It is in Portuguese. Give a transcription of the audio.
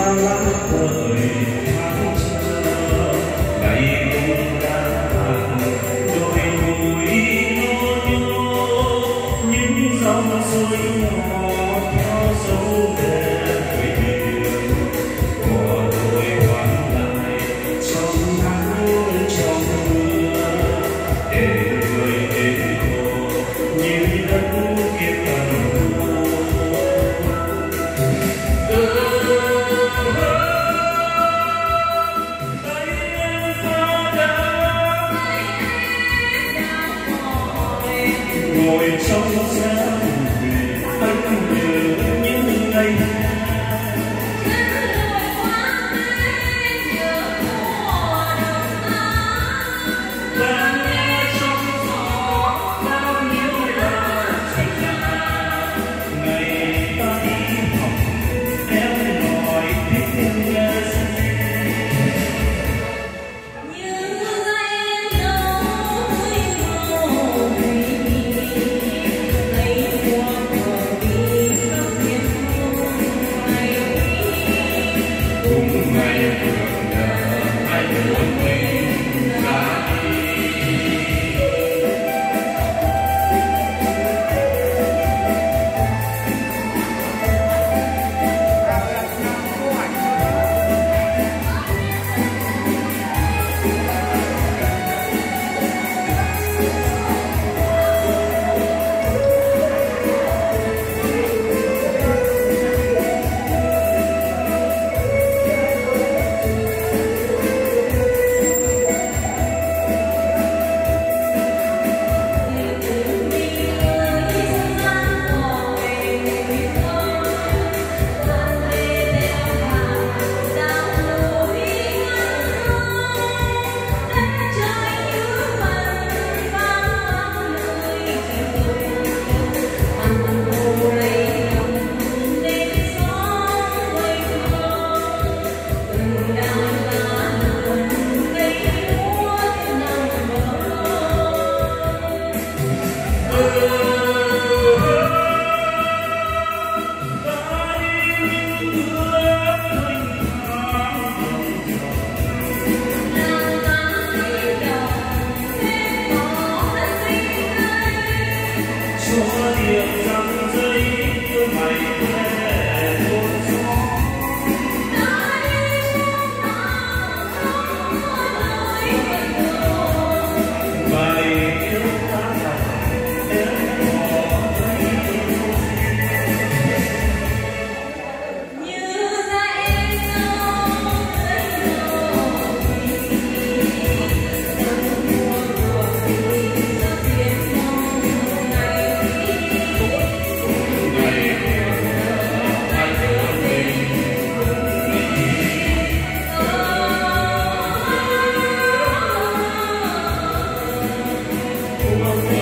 falar. Amen.